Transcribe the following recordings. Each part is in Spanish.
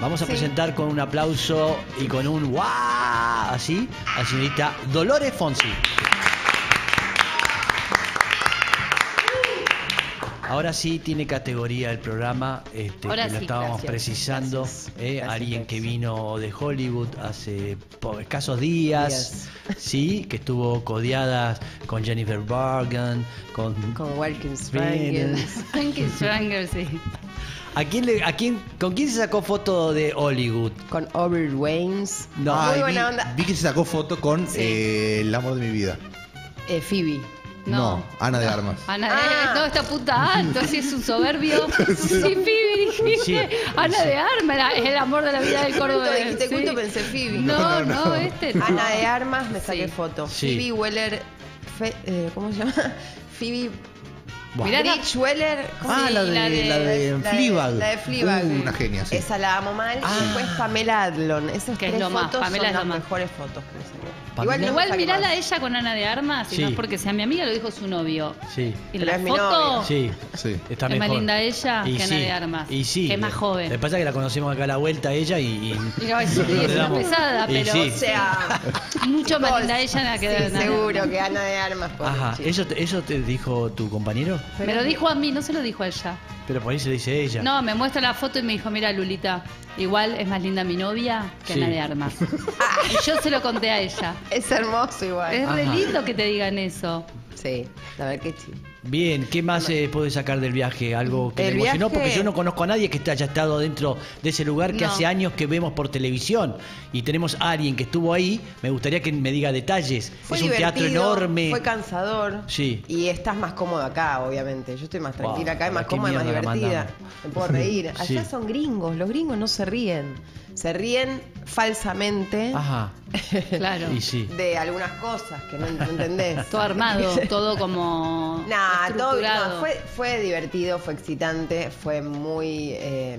Vamos a Sí. presentar con un aplauso y con un ¡guau! Así, a la señorita Dolores Fonsi. Ahora sí tiene categoría el programa, este, Ahora que lo estábamos gracias, precisando. gracias. eh, Gracias, alguien que vino de Hollywood hace escasos días, sí, que estuvo codeada con Jennifer Bargan, con... Con Bien. Strangers. Frankie Stranger, sí. ¿A quién le, a quién, ¿Con quién se sacó foto de Hollywood? Con Aubrey Waynes. No. Muy Ay, buena vi, onda. vi que se sacó foto con Sí. eh, el amor de mi vida. Eh, Phoebe. No. Ana de Armas. Ana de Ah. no, esta puta alto, si es un soberbio. Sí, Phoebe, dijiste. Sí, Ana de Armas, la- es el amor de la vida del Cuando dijiste sí. culto pensé Phoebe. No, no, este no. Ana de Armas me saqué Sí. foto. Sí. Phoebe Weller. Fe- eh, ¿Cómo se llama? Phoebe. Mirá la- Bridge Weller. ¿cómo Ah, la de, la de, La de- Fleabag. La de Fleabag. Uh, una genia, sí. Esa la amo mal. Ah. Y después Pamela Adlon. Esas Que es lo más, fotos Pamela son es lo las más. mejores fotos que me saqué. Pamela- no Igual mirala a más. ella con Ana de Armas, y Sí. no es porque sea mi amiga, lo dijo su novio. Sí, Y Pero la foto sí. Sí. Está es mejor. más linda ella Y que Ana de Armas. Y sí. Que es más Lo joven. que pasa es que la conocimos acá a la vuelta ella y. sí, es una pesada, y pero sí. O sea, mucho más linda ella que sí, Ana de seguro que Ana de Armas. Ajá, chica. ¿eso te, ¿eso te dijo tu compañero? Me lo dijo a mí, no se lo dijo a ella. Pero por ahí se lo dice ella. No, me muestra la foto y me dijo, mira Lulita, igual es más linda mi novia que Sí. Ana de Armas. y yo se lo conté a ella. Es hermoso igual. Es re Ajá. lindo que te digan eso. Sí, la verdad que sí. Bien, ¿qué más se puede sacar del viaje? Algo que le emocionó, viaje- porque yo no conozco a nadie que haya estado dentro de ese lugar que No. hace años que vemos por televisión. Y tenemos a alguien que estuvo ahí, me gustaría que me diga detalles. Fue es un teatro enorme. Fue cansador. Sí. Y estás más cómodo acá, obviamente. Yo estoy más tranquila Wow, acá, es más cómoda, y más divertida. Me puedo reír. Allá Sí. son gringos, los gringos no se ríen. Se ríen falsamente Ajá. Claro. Y sí. de algunas cosas que no, no entendés. Todo armado, todo como Nah, todo no, fue, fue divertido, fue excitante, fue muy eh,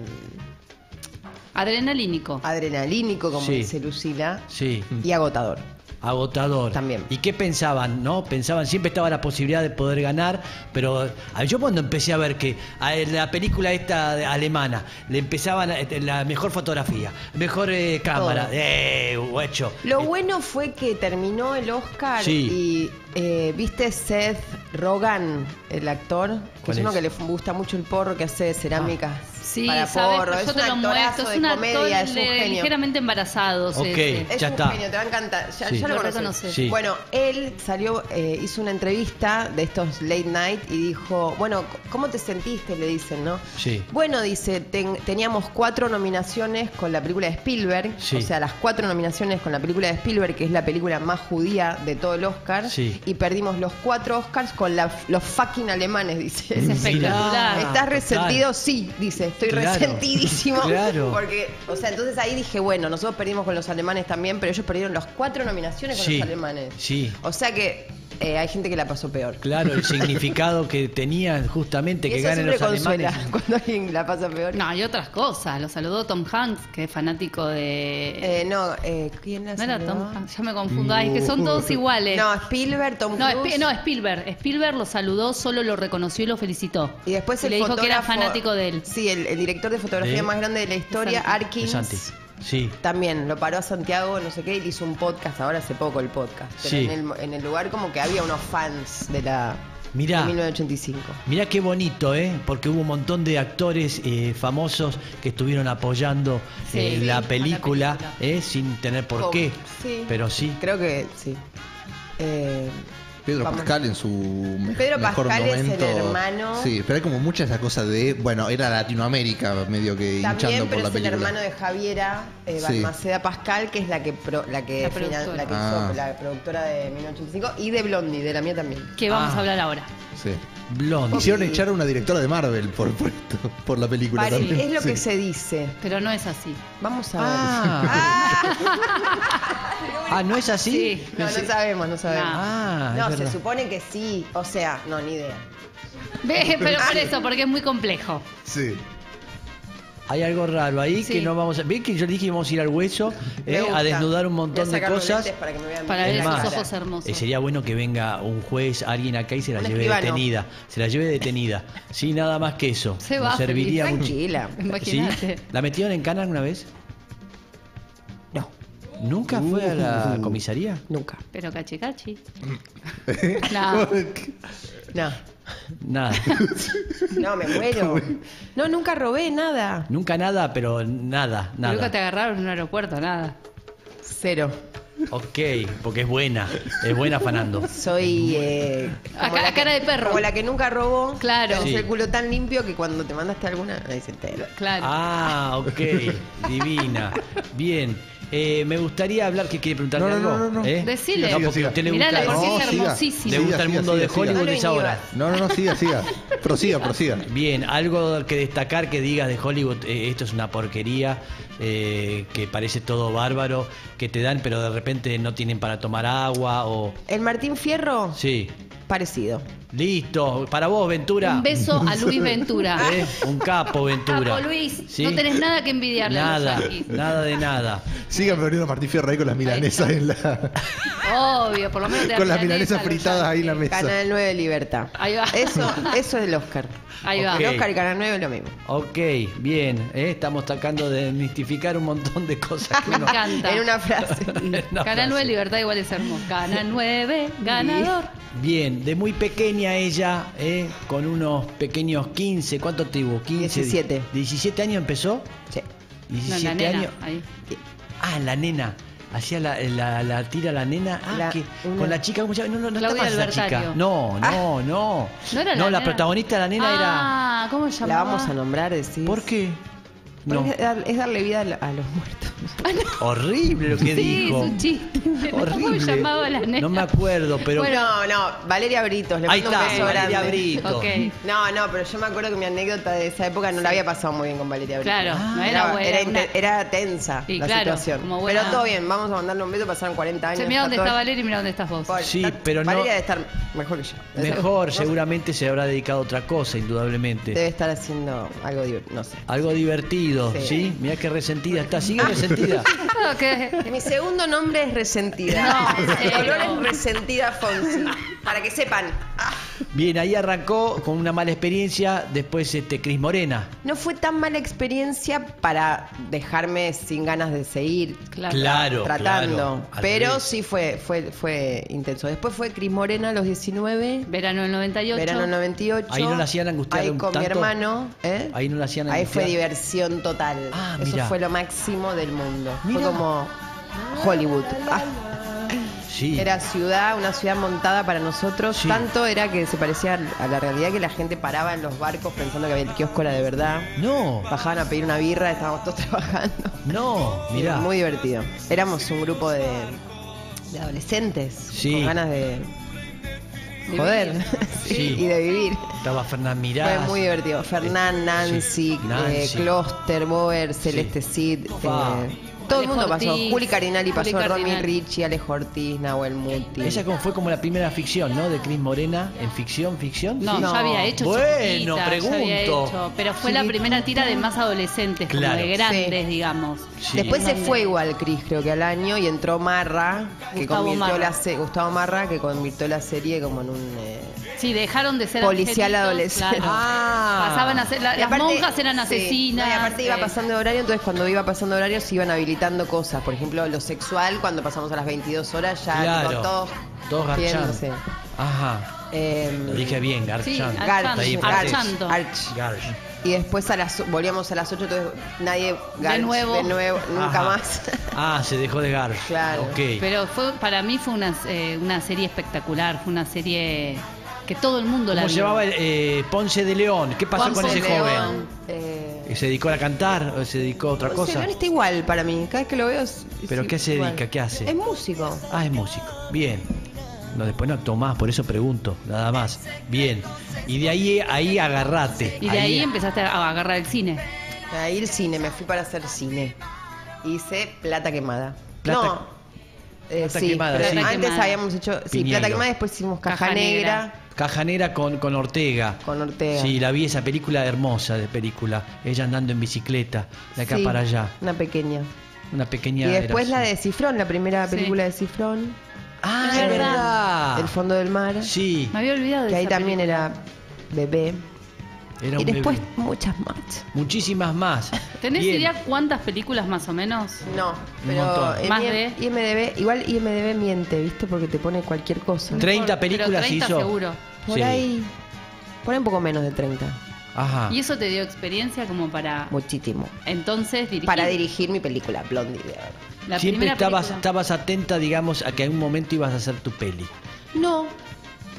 Adrenalínico. adrenalínico, como Sí. dice Lucila, Sí. y agotador. Agotador. También. ¿Y qué pensaban, no? Pensaban, siempre estaba la posibilidad de poder ganar, pero a- yo cuando empecé a ver que a la película esta de- alemana le empezaban este, la mejor fotografía, mejor eh, cámara, eh, guacho. Lo bueno fue que terminó el Oscar Sí. y eh, viste Seth Rogan, el actor, que ¿Cuál es uno que le gusta mucho el porro, que hace cerámicas Sí, para sabes, porro. yo Es te un lo actorazo muestro. Es de un actor comedia, es un de- genio. ligeramente embarazados. Ok. ese. Es Ya un está. genio, te va a encantar. Ya, Sí. ya lo, Lo conoces. reconoces. Sí. Bueno, él salió, eh, hizo una entrevista de estos late night y dijo, bueno, ¿cómo te sentiste? Le dicen, ¿no? Sí. Bueno, dice, ten- teníamos cuatro nominaciones con la película de Spielberg, Sí. o sea, las cuatro nominaciones con la película de Spielberg, que es la película más judía de todo el Oscar, Sí. y perdimos los cuatro Oscars con la- los fucking alemanes, dice. Es espectacular. ¿Estás resentido? Sí, dice, estoy Claro. resentidísimo. Claro. Porque, o sea, entonces ahí dije, bueno, nosotros perdimos con los alemanes también, pero ellos perdieron las cuatro nominaciones con Sí, los alemanes. sí. O sea que eh, hay gente que la pasó peor. Claro, el significado que tenían justamente Y que eso ganen los consuela alemanes. cuando alguien la pasa peor. No, y otras cosas. Lo saludó Tom Hanks, que es fanático de. Eh, no, eh, ¿quién la no era? Tom Hanks, ya me confundo. Ay, es que son todos iguales. No, Spielberg, Tom No. Spi- no, Spielberg. Spielberg lo saludó, solo lo reconoció y lo felicitó. Y después el le dijo que era fanático de él. Sí, el, el director de fotografía más grande de la historia, Santi. Sí. También lo paró a Santiago, no sé qué, y le hizo un podcast, ahora hace poco el podcast. Pero Sí. en, el, en el lugar como que había unos fans de la Mirá. de 1985. Mirá qué bonito, ¿eh? Porque hubo un montón de actores eh, famosos que estuvieron apoyando Sí, eh, la película. ¿eh? Sin tener por qué. sí. Pero sí. Creo que sí. Eh, Pedro Vamos. Pascal en su me- Pedro mejor Pascal es el momento. hermano. Sí, pero hay como mucha esa cosa de, bueno, era Latinoamérica medio que hinchando también, por pero la es el película. hermano de Javiera eh, Sí. Balmaceda Pascal, que es la que pro- la que, La productora. la que Ah. hizo la productora de 1985 y de Blondie, de la mía también. Que vamos Ah. a hablar ahora. Sí. Blondie. Hicieron echar a una directora de Marvel por, por, esto, por la película Pare- también. es lo Sí. que se dice. Pero no es así. Vamos a ver. Ah. ah, ¿no es así? Sí. No, no sabemos, no sabemos. Ah, No, se verdad. supone que sí. O sea, no, ni idea. Ve, Pero por eso, porque es muy complejo. Sí. Hay algo raro ahí Sí. que no vamos a. ¿Ven que yo dije que íbamos a ir al hueso eh, a desnudar un montón de cosas? Para, que me vean Para ver cara. ojos hermosos. Eh, sería bueno que venga un juez, alguien acá y se la Un lleve escribano. detenida. Se la lleve detenida. Sí, nada más que eso. Se Nos va, serviría feliz. mucho. Tranquila. ¿Sí? Imagínate. ¿La metieron en cana alguna vez? No, ¿Nunca fue a Uh. la comisaría? nunca. Pero cachi cachi. No. No. Nada. No, me muero. No, nunca robé nada. Nunca nada, pero nada, Nunca te nada. agarraron en un aeropuerto, nada. Cero. Ok, porque es buena. Es buena afanando. Soy. Eh, A como ca- la cara de perro. Como la que nunca robó. Claro. Tenés Sí. el culo tan limpio que cuando te mandaste alguna, nadie se entera. Claro. Ah, ok. Divina. Bien. Eh, me gustaría hablar, que quiere preguntarle No, no, algo? no, no, no. ¿Eh? Decile. No, porque a usted le Mirala, gusta, porque es hermosísima. le gusta el mundo siga, de siga. Hollywood No lo esa hora. No, no, no, siga, siga. Prosiga, prosiga. Bien, algo que destacar que digas de Hollywood, eh, esto es una porquería, eh, que parece todo bárbaro, que te dan pero de repente no tienen para tomar agua o... El Martín Fierro, Sí, parecido. listo, para vos Ventura. Un beso a Luis Ventura. ¿Eh? Un capo Ventura. Capo Luis, ¿Sí? no tenés nada que envidiarle a Nada, yanquis. nada de nada. Sigan poniendo Martín Fierro ahí con las milanesas en la. Obvio, por lo menos con las milanesa milanesas a fritadas ahí en la mesa. Canal 9 de Libertad. Ahí va. Eso, eso es el Oscar. Ahí va. El Oscar y Canal 9 es lo mismo. Ok, bien, ¿eh? estamos tratando de desmistificar un montón de cosas que Me uno- encanta. En una frase. Canal 9 frase. Libertad igual es hermoso. Canal 9, ganador. Bien, de muy pequeña ella, ¿eh? con unos pequeños 15, ¿cuánto tuvo? 15, 17. 17 años empezó. Sí. No, 17 la nena. años. Ahí. Ah, la nena. Hacía la, la, la tira la nena. Ah, La- que una- con la chica, ¿cómo se llama? No, no, no más esa chica. No, no, no. ¿No era la la nena? protagonista de la nena era. Ah, ¿cómo se La llamaba? vamos a nombrar, decís. ¿Por qué? No. Es, dar- es darle vida a, lo- a los muertos. Horrible lo que Sí, dijo. es un chiste. ¿Cómo Horrible. se llamaba la nena? No me acuerdo, pero. Bueno, No, no, Valeria Britos, le Ahí mando un está, beso Valeria grande. No, no, pero yo me acuerdo que mi anécdota de esa época no la había pasado muy bien con Valeria Brito. Claro, Ah. no era buena. Era, una- inte- era tensa Sí, la claro, situación. como buena- Pero todo bien, vamos a mandarle un beso, pasaron 40 años. Mira dónde está Valeria y mira dónde estás vos. Por- Sí, está- pero no- Valeria debe estar mejor que yo. Debe Mejor, seguramente se habrá dedicado a otra cosa, indudablemente. Debe estar haciendo algo divertido, no sé. Algo divertido, ¿sí? Sí. Mirá qué resentida está. ¿Sigue resentida? No, que- Mi segundo nombre es Resentida. No, Mi ¿en color es Resentida Fonsi. Para que sepan. Ah, Bien, ahí arrancó con una mala experiencia, después este Cris Morena. No fue tan mala experiencia para dejarme sin ganas de seguir Claro. Claro, tratando. claro, pero sí fue, fue, fue intenso. Después fue Cris Morena a los 19. Verano del 98. Verano 98. Ahí no la hacían angustiar Ahí con mi hermano. ¿eh? Ahí no la hacían Ahí fue angustiar. diversión total. Ah, Eso mira. fue lo máximo del mundo. Mira. Fue como Hollywood. Ah, Sí. era ciudad, una ciudad montada para nosotros. Sí. Tanto era que se parecía a la realidad que la gente paraba en los barcos pensando que había el kiosco era de verdad. No, Bajaban a pedir una birra, estábamos todos trabajando. no, mirá. Muy divertido. Éramos un grupo de, de adolescentes Sí. con ganas de De. Sí, Sí. y de vivir. Estaba Fernán Mirás. Fue muy divertido. Fernán, Nancy, Nancy. eh, Boer, Celeste. Fa. eh, todo el mundo pasó. Juli Carinali pasó, Romy. Ricci, Alejo Ortiz, Nahuel Muti. Esa como fue como la primera ficción, ¿no? De Cris Morena, en ficción, ficción. No, Sí. ya había hecho Bueno, ya había pregunto. hecho, pero fue la primera tira de más adolescentes, Claro. como de grandes, Sí. digamos. Sí. Después se fue igual Cris, creo que al año, y entró Marra, que Gustavo convirtió Marra. la se- Gustavo Marra, que convirtió la serie como en un eh, Sí, dejaron de ser policial adolescente. claro. Ah. Pasaban a ser, la- las monjas eran sí, asesinas. no, y aparte iba eh, pasando de horario, entonces cuando iba pasando de horario se iban habilitando cosas. Por ejemplo, lo sexual, cuando pasamos a las 22 horas, ya Claro. tipo, todos, Todos garchando. Ajá. Eh, Lo dije bien, Garchan. Sí, Garch, Archando, Ahí, Garch, Archando. Arch. Garch. Y después a las, volvíamos a las 8, entonces nadie Garch nuevo. de nuevo, nunca Ajá. más. Ah, se dejó de Garch. Claro. Ok. Pero fue, para mí fue una, eh, una serie espectacular, fue una serie que todo el mundo la ¿Cómo se llamaba eh, Ponce de León? ¿Qué pasó Ponce con ese de joven? León. Eh, ¿Se dedicó a cantar o se dedicó a otra Ponce cosa? León está igual para mí, cada vez que lo veo es, es ¿Pero qué se igual. dedica? ¿Qué hace? Es músico. Ah, es músico. Bien. No, después no actuó más, por eso pregunto, nada más. Bien. Y de ahí, ahí agarrate. Y de ahí empezaste a agarrar el cine. Ahí el cine, me fui para hacer cine. Hice Plata Quemada. Plata- no. eh, Plata sí, Quemada, pero sí. antes Quemada. habíamos hecho. Sí, Piñeiro. Plata Quemada, después hicimos Caja, Caja Negra. Negra. Caja Negra con, con Ortega. Con Ortega. Sí, la vi esa película hermosa de película. Ella andando en bicicleta, de acá Sí, para allá. Una pequeña. Una pequeña. Y después era la de Cifrón, la primera Sí. película de Cifrón. Ah, Es es verdad. verdad. El fondo del mar. Sí, Me había olvidado de Que ahí esa también película. era bebé. Era un Y después bebé. muchas más. Muchísimas más. ¿Tenés Bien. idea cuántas películas más o menos? No, Un pero en Más de- IMDB, igual IMDB miente, ¿viste? Porque te pone cualquier cosa. No 30 importa, pero películas 30 hizo. seguro. Por Sí. ahí. Por ahí un poco menos de 30. Ajá. ¿Y eso te dio experiencia como para Muchísimo. entonces dirigir? Para dirigir mi película, Blondie. de verdad. la Siempre estabas, película. estabas atenta, digamos, a que en un momento ibas a hacer tu peli. No,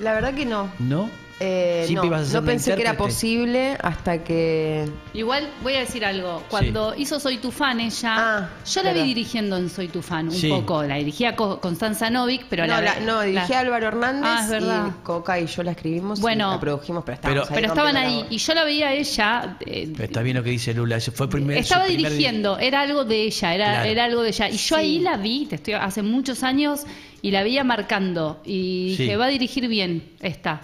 la verdad que no. ¿No? Eh, no, no pensé que era posible hasta que. Igual voy a decir algo. Cuando hizo Soy tu fan ella, Ah, yo la vi dirigiendo en Soy tu fan un Sí. poco. La dirigía Co- Constanza Novik, pero no, la, la- no, dirigí a Álvaro Hernández Ah, es verdad. y Coca y yo la escribimos Bueno, y la produjimos, pero estábamos pero- ahí Pero estaban ahí y yo la veía a ella. eh, Está bien lo que dice Lula. Ese fue primer, estaba primer- dirigiendo, era algo de ella, era, Claro. era algo de ella. Y yo Sí. ahí la vi, te estoy hace muchos años, y la veía marcando. Y Sí. dije, va a dirigir bien esta.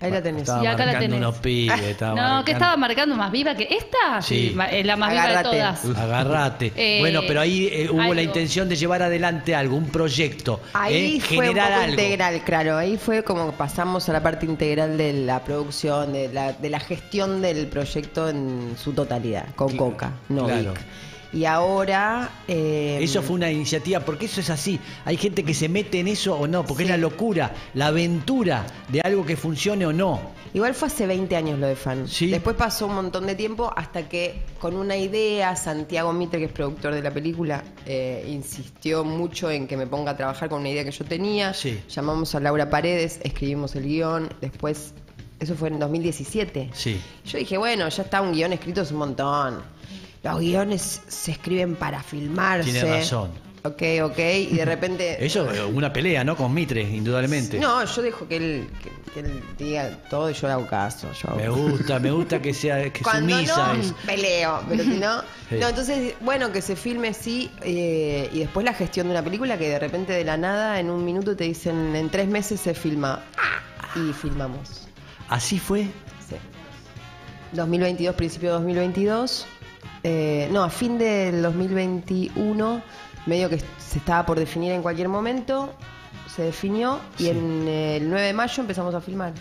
Ahí la tenés. Estaba Y acá la marcando tenés. unos pibes. estaba no, marcando- que estaba marcando más viva que esta. Sí. ma- es la más Agárrate. viva de todas. Agarrate. Eh, bueno, pero ahí eh, hubo la intención de llevar adelante algo, un proyecto. Ahí eh, fue un generar poco algo. integral, claro. Ahí fue como que pasamos a la parte integral de la producción, de la, de la gestión del proyecto en su totalidad, con Coca, no claro. Vic. Y ahora... eh, Eso fue una iniciativa, porque eso es así. Hay gente que se mete en eso o no, porque Sí. es la locura, la aventura de algo que funcione o no. Igual fue hace 20 años lo de fan. Sí. Después pasó un montón de tiempo hasta que con una idea, Santiago Mitre, que es productor de la película, eh, insistió mucho en que me ponga a trabajar con una idea que yo tenía. Sí. Llamamos a Laura Paredes, escribimos el guion. Después, eso fue en 2017. Sí. Yo dije, bueno, ya está un guion escrito, es un montón. Los guiones se escriben para filmarse. Tiene razón. Ok, ok. Y de repente. Eso es una pelea, ¿no? Con Mitre, indudablemente. No, yo dejo que él, que, que él diga todo y yo le hago caso. Yo hago Me gusta, me gusta que sea que Cuando sumisa no, es. peleo, pero si no... Sí. No, entonces, bueno, que se filme sí, eh, y después la gestión de una película que de repente de la nada, en un minuto te dicen, en tres meses se filma. Y filmamos. Así fue. Sí. 2022, principio de 2022. Eh, no, a fin del 2021, medio que se estaba por definir en cualquier momento, se definió y Sí. en eh, el 9 de mayo empezamos a filmar.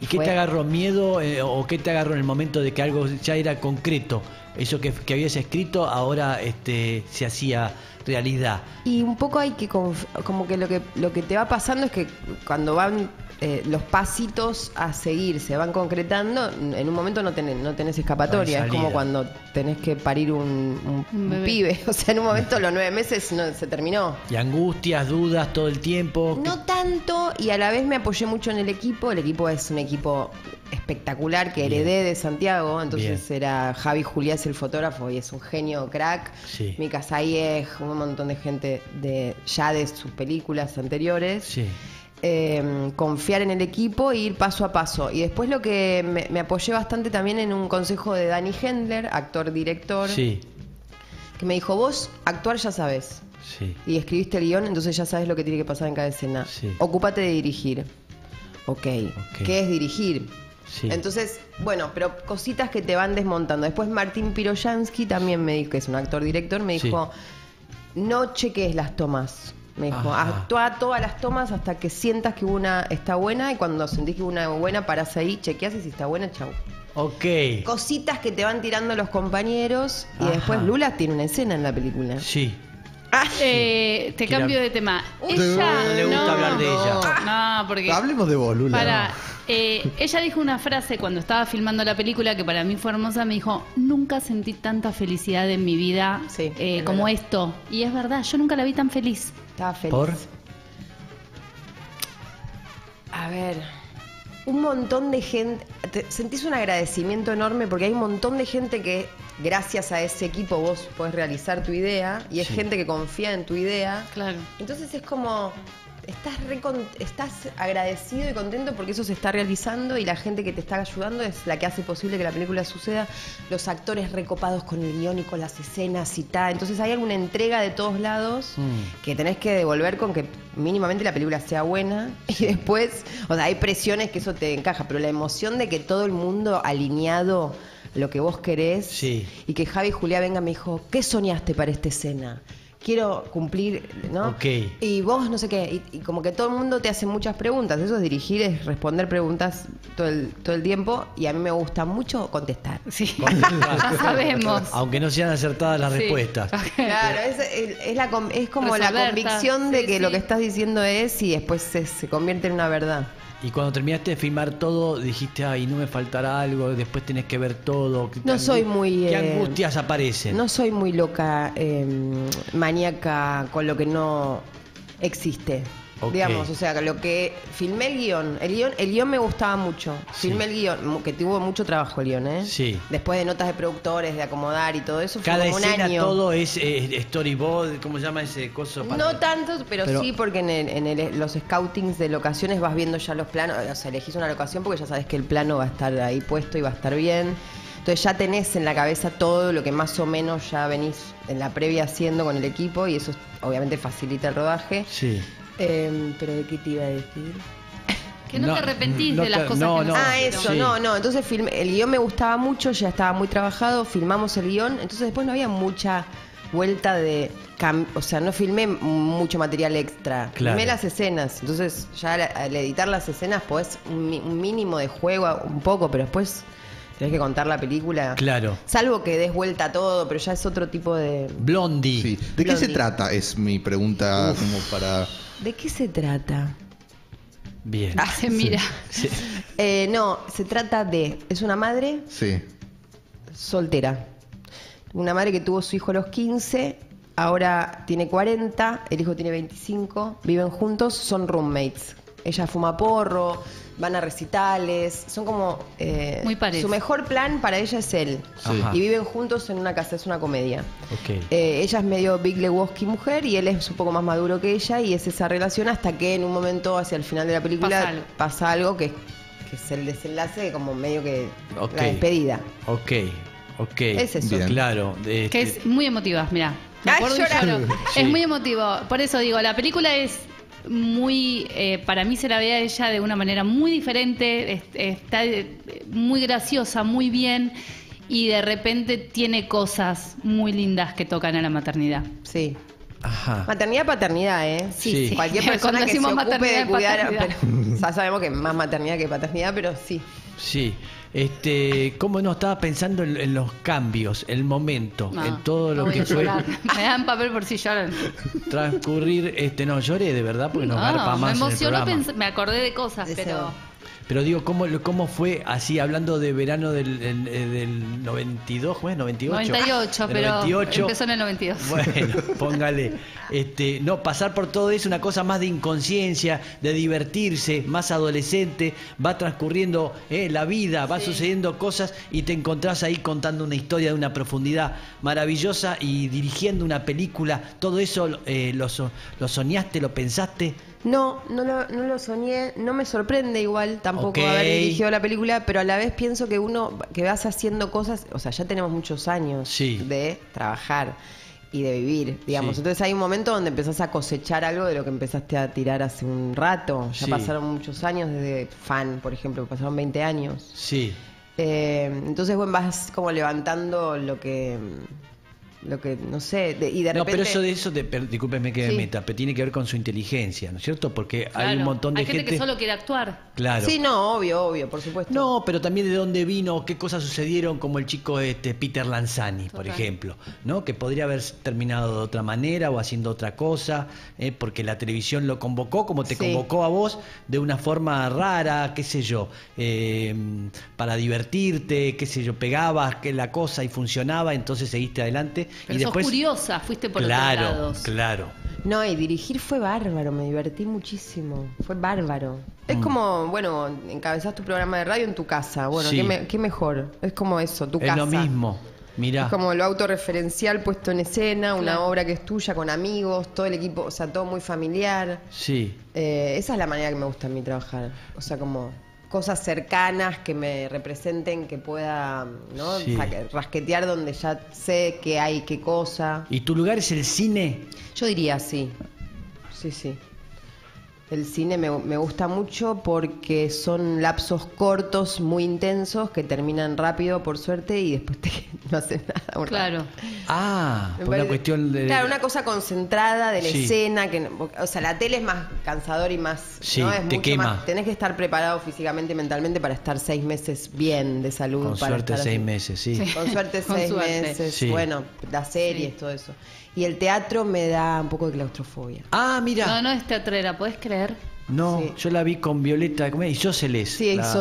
¿Y qué Fue- te agarró? ¿Miedo eh, o qué te agarró en el momento de que algo ya era concreto? Eso que, que habías escrito ahora este, se hacía realidad. Y un poco hay que, como que lo que lo que te va pasando es que cuando van eh, los pasitos a seguir se van concretando, en un momento no tenés, no tenés escapatoria. No es como cuando tenés que parir un, un- Un un bebé. pibe. O sea, en un momento los nueve meses no, se terminó. Y angustias, dudas todo el tiempo. No tanto, y a la vez me apoyé mucho en el equipo. El equipo es un equipo espectacular que Bien. heredé de Santiago. Entonces Bien. era Javi Juliás el fotógrafo y es un genio crack. Sí. Mika Sayeg, un montón de gente de ya de sus películas anteriores. Sí. Eh, confiar en el equipo e ir paso a paso. Y después lo que me, me apoyé bastante también en un consejo de Danny Hendler, actor-director, Sí. que me dijo, vos actuar ya sabes Sí. y escribiste el guion, entonces ya sabes lo que tiene que pasar en cada escena. Sí. Ocúpate de dirigir. Ok. Ok. ¿Qué es dirigir? Sí. Entonces, bueno, pero cositas que te van desmontando. Después Martín Piroyansky también me dijo, que es un actor director, me Sí. dijo, no cheques las tomas. Me dijo, Ajá. actúa todas las tomas hasta que sientas que una está buena y cuando sentís que una buena parás ahí, chequeas y si está buena, chau. Ok. Cositas que te van tirando los compañeros y Ajá. después Lula tiene una escena en la película. Sí. Eh, te Quiero- cambio de tema. Ella no le gusta hablar de ella. No, porque Hablemos de vos, Lula. para eh, ella dijo una frase cuando estaba filmando la película que para mí fue hermosa. Me dijo: Nunca sentí tanta felicidad en mi vida Sí, eh, es como verdad. esto. Y es verdad, yo nunca la vi tan feliz. Estaba feliz. ¿Por? A ver, un montón de gente. te- sentís un agradecimiento enorme porque hay un montón de gente que, gracias a ese equipo, vos podés realizar tu idea y es Sí. gente que confía en tu idea. Claro. Entonces es como. Estás, re con- estás agradecido y contento porque eso se está realizando y la gente que te está ayudando es la que hace posible que la película suceda. Los actores recopados con el guion y con las escenas y tal. Entonces hay alguna entrega de todos lados Mm. que tenés que devolver con que mínimamente la película sea buena y después, o sea, hay presiones que eso te encaja, pero la emoción de que todo el mundo alineado lo que vos querés Sí. y que Javi y Julia vengan me dijo, ¿qué soñaste para esta escena? Quiero cumplir, ¿no? Ok. Y vos no sé qué, y, y como que todo el mundo te hace muchas preguntas, eso es dirigir, es responder preguntas todo el, todo el tiempo y a mí me gusta mucho contestar. Sí, ya sabemos. Aunque no sean acertadas las Sí. respuestas. Claro, es, es- es la, con- es como la convicción de sí, que lo que estás diciendo es y después se, se convierte en una verdad. Y cuando terminaste de filmar todo, dijiste, ay, no me faltará algo, después tenés que ver todo. ¿Qué No soy muy, ¿Qué eh, angustias aparecen? No soy muy loca, eh, maníaca con lo que no existe. Digamos, o sea, lo que filmé el guion, el guion, el guion me gustaba mucho. Sí. Filmé el guion, que tuvo mucho trabajo el guion, ¿eh? Sí. Después de notas de productores, de acomodar y todo eso, fue Cada como un escena, año. todo es eh, storyboard, ¿cómo se llama ese coso? para- No tanto, pero, Pero- sí, porque en, el- en el- los scoutings de locaciones vas viendo ya los planos, o sea, elegís una locación porque ya sabes que el plano va a estar ahí puesto y va a estar bien. Entonces ya tenés en la cabeza todo lo que más o menos ya venís en la previa haciendo con el equipo y eso obviamente facilita el rodaje. Sí. Eh, pero ¿de qué te iba a decir? Que no, No, te arrepentís no de las cosas no, que no, Ah, eso, Sí. no, no. Entonces filmé- el guion me gustaba mucho, ya estaba muy trabajado, filmamos el guion, entonces después no había mucha vuelta de... cam- O sea, no filmé mucho material extra. Claro. Filmé las escenas. Entonces ya al, al editar las escenas pues un, mínimo de juego, un poco, pero después tenés que contar la película. Claro. Salvo que des vuelta a todo, pero ya es otro tipo de... Blondie. Sí. ¿De qué se trata? Es mi pregunta como para... ¿De qué se trata? Bien. Ah, mira. Sí. Eh, no, se trata de... Es una madre Sí. soltera. Una madre que tuvo su hijo a los 15, ahora tiene 40, el hijo tiene 25, viven juntos, son roommates. Ella fuma porro, van a recitales, son como... eh, Muy pares. Su mejor plan para ella es él. Sí. Ajá. Y viven juntos en una casa, es una comedia. Ok. Eh, ella es medio Big Lebowski mujer y él es un poco más maduro que ella y es esa relación hasta que en un momento hacia el final de la película Pasa algo. pasa algo que, que es el desenlace como medio que Ok. la despedida. Ok. Ok. Es eso. Bien. Claro. Que es muy emotiva, mira. Me Ay, acuerdo y llora. lloro. Sí. Es muy emotivo. Por eso digo, la película es muy. eh, para mí se la ve a ella de una manera muy diferente. es- está eh, muy graciosa, muy bien. Y de repente tiene cosas muy lindas que tocan a la maternidad. Sí. Ajá. Maternidad, paternidad, ¿eh? Sí, sí. Cualquier Cuando persona que se decimos ocupe de maternidad, cuidar, pero ya sabemos que más maternidad que paternidad, pero sí. Sí. Este, ¿cómo no? Estaba pensando en, en los cambios, el momento, No, en todo lo que fue. Me dan papel por si lloran. transcurrir. Este, no, lloré de verdad porque nos garpa No, me más en el emocionó, programa. pens- me acordé de cosas, pero. Pero digo, ¿cómo, cómo fue así, hablando de verano del, el- el- del 92, ¿fue? 98. 98, Del pero 98. empezó en el 92. Bueno, póngale. Este, no, pasar por todo es una cosa más de inconsciencia, de divertirse, más adolescente, va transcurriendo eh, la vida, va Sí. sucediendo cosas y te encontrás ahí contando una historia de una profundidad maravillosa y dirigiendo una película. Todo eso eh, lo, lo soñaste, lo pensaste. No, no lo, no lo soñé, no me sorprende igual tampoco haber dirigido la película, pero a la vez pienso que uno, que vas haciendo cosas, o sea, ya tenemos muchos años Sí. de trabajar y de vivir, digamos. Sí. Entonces hay un momento donde empezás a cosechar algo de lo que empezaste a tirar hace un rato. Ya Sí. pasaron muchos años desde fan, por ejemplo, pasaron 20 años. Sí. Eh, entonces, bueno, vas como levantando lo que, lo que, no sé, de- y de No, repente... pero eso de eso, de, per- discúlpeme que me meta, pero tiene que ver con su inteligencia, ¿no es cierto? Porque hay Claro. un montón de Hay gente, que solo quiere actuar. Claro. Sí, no, obvio, obvio, por supuesto. No, pero también de dónde vino, qué cosas sucedieron, como el chico este Peter Lanzani, por ejemplo, ¿no? Que podría haber terminado de otra manera o haciendo otra cosa, ¿eh? porque la televisión lo convocó, como te Sí. convocó a vos, de una forma rara, qué sé yo, eh, para divertirte, qué sé yo, pegabas que la cosa y funcionaba, entonces seguiste adelante Pero y sos después. curiosa, fuiste por claro, otros lados. claro. No, y dirigir fue bárbaro, me divertí muchísimo. Fue bárbaro. Mm. Es como, bueno, encabezás tu programa de radio en tu casa. Bueno, Sí. ¿qué, me- qué mejor? Es como eso, tu Es casa. lo mismo. Mirá. Es como lo autorreferencial puesto en escena, una Claro. obra que es tuya, con amigos, todo el equipo, o sea, todo muy familiar. Sí. Eh, esa es la manera que me gusta a mí trabajar. O sea, como cosas cercanas que me representen, que pueda ¿no? Sí. Rasquetear donde ya sé que hay qué cosa. ¿Y tu lugar es el cine? Yo diría sí. Sí, sí. El cine me, me gusta mucho porque son lapsos cortos, muy intensos, que terminan rápido, por suerte, y después te, no hacen nada. Claro. Ah, por una cuestión de... Claro, una cosa concentrada de la Sí. escena, que no- o sea, la tele es más cansador y más, Sí, ¿no? Es te mucho quema. más- tenés que estar preparado físicamente y mentalmente para estar seis meses bien de salud. Con para suerte estar seis así. meses, sí. Sí. Con suerte Con seis suerte. meses, Sí. bueno, las series, Sí. todo eso. Y el teatro me da un poco de claustrofobia. Ah, mira. No, no es teatrera, ¿puedes creer? No, Sí. yo la vi con Violeta ¿cómo es? Sí, La-.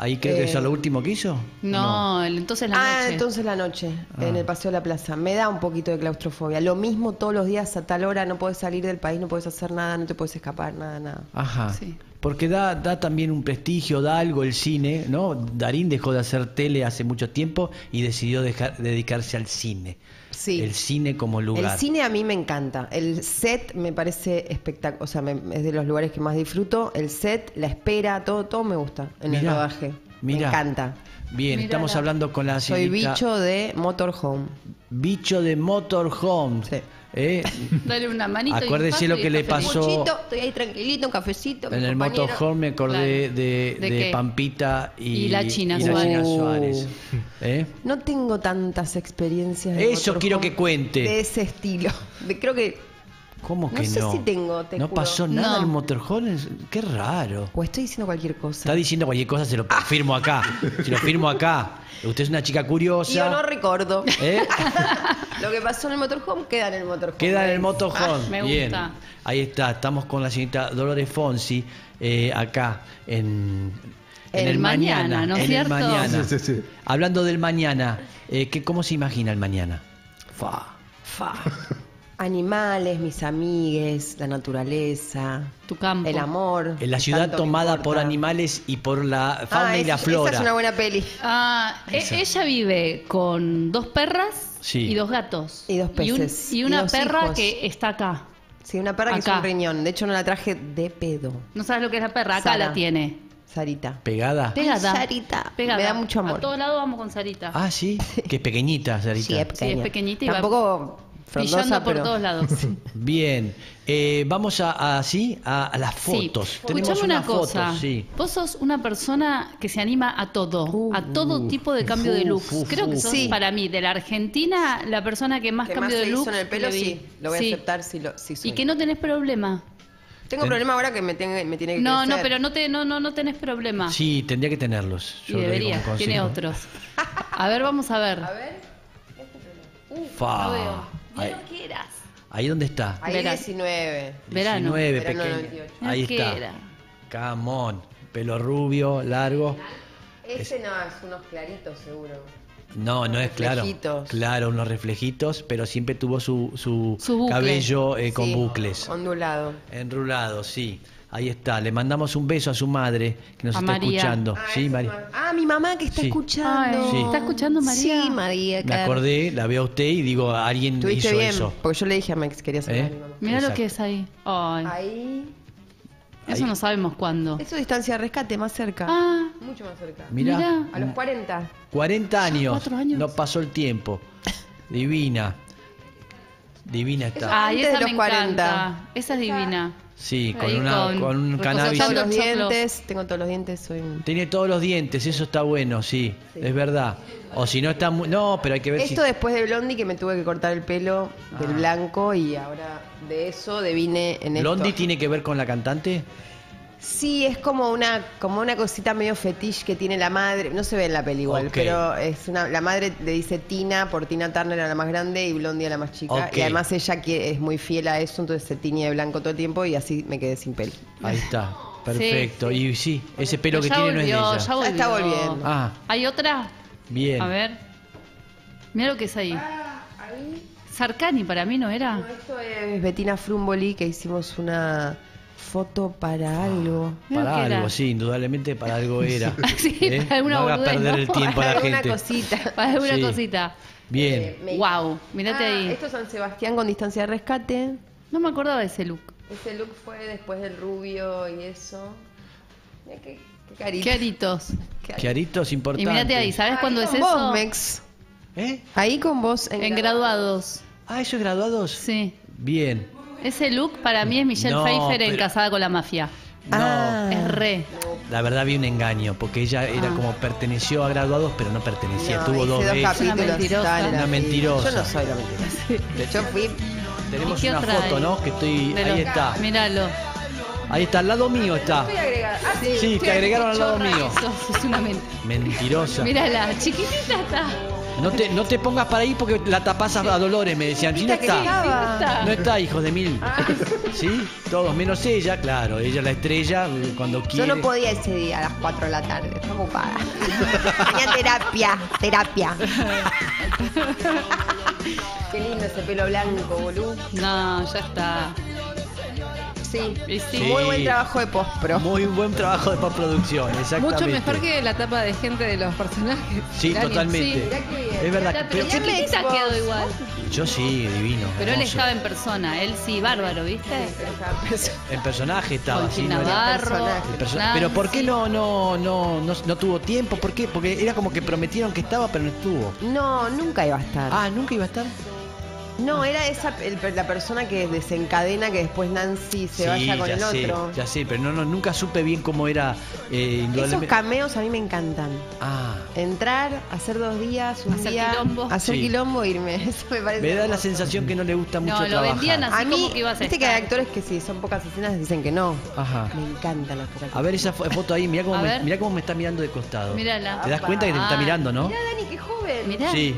Ahí creo que Eh, eso es lo último que hizo. No, el- entonces la ah, noche. entonces la noche, Ah. en el Paseo de la Plaza. Me da un poquito de claustrofobia. Lo mismo todos los días a tal hora, no puedes salir del país, no puedes hacer nada, no te puedes escapar, nada, nada. Ajá. Sí. Porque da, da también un prestigio, da algo el cine, ¿no? Darín dejó de hacer tele hace mucho tiempo y decidió dejar, dedicarse al cine. Sí. El cine como lugar. El cine a mí me encanta. El set me parece espectacular. O sea, me- es de los lugares que más disfruto. El set, la espera, todo, todo me gusta en el rodaje. mirá. Me encanta. Bien, estamos hablando con la Soy señorita- bicho de motorhome. bicho de Motorhome. Sí. ¿Eh? Dale una manito. y un Acuérdese paso lo y que le pasó- Muchito, estoy ahí tranquilito, un cafecito. En el compañero. Motorhome me acordé Claro. de, ¿De de qué? Pampita y, Y la China y la Suárez. China. Suárez. ¿Eh? No tengo tantas experiencias. de Eso quiero que cuente. De ese estilo. Creo que. ¿Cómo No que sé no? si tengo, te ¿No juro. pasó nada No. en el Motorhome? Qué raro. O estoy diciendo cualquier cosa. Está diciendo cualquier cosa, se lo Ah. firmo acá. Se lo firmo acá. Usted es una chica curiosa. Yo no recuerdo. ¿eh? Lo que pasó en el motorhome queda en el motorhome. Queda en el motorhome. Ah, me Bien. gusta. Ahí está. Estamos con la señorita Dolores Fonsi eh, acá en, En el mañana, ¿no es en cierto? el mañana. Sí, sí, sí. Hablando del mañana, eh, ¿qué, ¿cómo se imagina el mañana? Fa. Fa, Animales, mis amigues, la naturaleza, tu campo. el amor. En la ciudad tomada por animales y por la fauna Ah, y la flora. Esa es una buena peli. Ah, e- Esa. ella vive con dos perras Sí. y dos gatos. Y dos peces. Y, Y una dos perra hijos. que está acá. Sí, una perra que es un riñón. De hecho, no la traje de pedo. No sabes lo que es la perra, acá Sara. la tiene. Sarita. ¿Pegada? Pegada. Sarita. Pegada. Me da mucho amor. A todos lados vamos con Sarita. Ah, sí. Que es pequeñita, Sarita. Sí, es Sí, pequeña. es pequeñita y va Tampoco frondosa, Pillando por pero... todos lados. Bien. Eh, vamos a, a- ¿sí? a, a las fotos. Sí. Tenemos una cosa. sí. Vos sos una persona que se anima a todo, a todo tipo de cambio de Uh, looks. fu, Creo que sos Sí. para mí de la Argentina la persona que más que cambio más de se look hizo en el pelo, sí. Lo voy Sí. a aceptar si, lo, si soy. Y que no tenés problema. Tengo Ten- problema ahora que me, me tiene que No, no, pero no te no no no tenés problema. Sí, tendría que tenerlos. y Yo digo debería, tiene otros. A ver, vamos a ver. A ver. Fa. No. Ahí, Mira lo que eras. ahí dónde está. Ahí Verano. 19. Verano. 19, Verano pequeña. 98. Ahí está. Camón. Pelo rubio, largo. Ese no, es unos claritos seguro. No, no es claro. Claro, unos reflejitos, pero siempre tuvo su, su, Su cabello eh, con Sí, bucles. Ondulado. Enrulado, sí. Ahí está. Le mandamos un beso a su madre que nos A está María. escuchando. Ah, sí, María. Ah, mi mamá que está Sí. escuchando. Ay, Sí. ¿Está escuchando María? Sí, María. Me claro. acordé, la veo a usted y digo, alguien hizo bien, eso. porque yo le dije a Max que quería saludar ¿Eh? Mira lo que es ahí. Ay, Ahí. eso ahí. no sabemos cuándo. Eso distancia de rescate, más cerca. Ah, Mucho más cerca. Mirá, Mirá. A los 40. 40 años. cuatro años. No pasó el tiempo. Divina. Divina está. Ay, Antes esa de me los 40. encanta. Esa es divina. Sí, con, una, con- con un cannabis. Todos Choclo, los choclo. dientes, tengo todos los dientes, soy. Tiene todos los dientes, eso está bueno, sí, es verdad. O si no está muy... No, pero hay que ver Esto si... después de Blondie que me tuve que cortar el pelo del Ah. blanco y ahora de eso devine en ¿Blondie esto. tiene que ver con la cantante? Sí, es como una como una cosita medio fetiche que tiene la madre. No se ve en la peli igual, pero es una la madre le dice Tina por Tina Turner a la más grande y Blondie a la más chica. Y además ella que es muy fiel a eso, entonces se tiñe de blanco todo el tiempo y así me quedé sin pelo. Ahí está, perfecto. Y sí, ese pelo Pero que tiene no es de ella. ya volvió. está volviendo. Ah, ¿Hay otra? bien. A ver. Mira lo que es ahí. Ahí. Sarcani para mí no era. No, esto es Bettina Frumboli que hicimos una foto para algo. Mira Para algo, era. sí, indudablemente para algo era. Sí, ¿Eh? para alguna no haga boludez, perder ¿no? el tiempo a la Para gente. cosita. Para alguna Sí. cosita. Bien. Eh, me- Wow, mirate Ah, ahí. Esto es San Sebastián con distancia de rescate. No me acordaba de ese look. Ese look fue después del rubio y eso. Mira qué, qué carita. Qué aritos. Qué Qué aritos Y mirate ahí, ¿sabes Ahí cuándo es con eso? Vos, Mex. ¿Eh? Ahí con vos en, En graduados. Ah, ¿eso es graduados? Sí. Bien. Ese look para mí es Michelle No, Pfeiffer en Casada con la Mafia. No. Ah. Es re. La verdad vi un engaño, porque ella era Ah. como perteneció a graduados, pero no pertenecía. No, Tuvo dos veces. capítulos. Una mentirosa. Una mentirosa. Yo no soy la mentirosa. Yo fui. Tenemos ¿Y qué una foto, hay? ¿no? Que estoy. De Ahí los- está. Míralo. Ahí está, al lado mío está. Ah, sí. Sí, te agregaron al lado mío. es una mentira. Mentirosa. Mírala, chiquitita está. No te, no te pongas para ahí porque la tapás a a Dolores, me decían. Si no está. No está, hijos de mil. ¿Sí? Todos, menos ella, claro. Ella es la estrella eh, cuando Yo quiere. no podía ese día a las 4 de la tarde. Estaba ocupada. Tenía terapia. Terapia. Qué lindo ese pelo blanco, boludo. No, ya está. Sí. Y sí. Sí. Muy buen trabajo de postpro. Muy buen trabajo de postproducción, exactamente. Mucho mejor que la tapa de gente de los personajes. Sí, totalmente. Sí. Es verdad. Pero, pero- quedó igual. yo sí, divino. Pero él estaba en persona, él sí, bárbaro, ¿viste? En personaje estaba, sí. Gil no era- Navarro. perso- Nancy. Pero ¿por qué no, no, no, no, no tuvo tiempo? ¿Por qué? Porque era como que prometieron que estaba, pero no estuvo. No, nunca iba a estar. Ah, nunca iba a estar. No, era esa el- la persona que desencadena que después Nancy se sí, vaya con ya el sé, otro. ya sé, pero no, no, nunca supe bien cómo era. Eh, Esos cameos a mí me encantan. Ah, Entrar, hacer dos días, un Hacer día, quilombo. hacer Sí. quilombo e irme. Eso me parece. me da la sensación que no le gusta mucho No, lo trabajar. vendían así A mí, como que ibas a viste que hay actores que si son pocas escenas dicen que no. Ajá. Me encantan las pocas A ver esa fo- foto ahí, mirá cómo, me, mirá cómo me está mirando de costado. Mírala. ¿Te das cuenta que te está mirando, no? Mirá, Dani, qué joven. Mirá. Sí.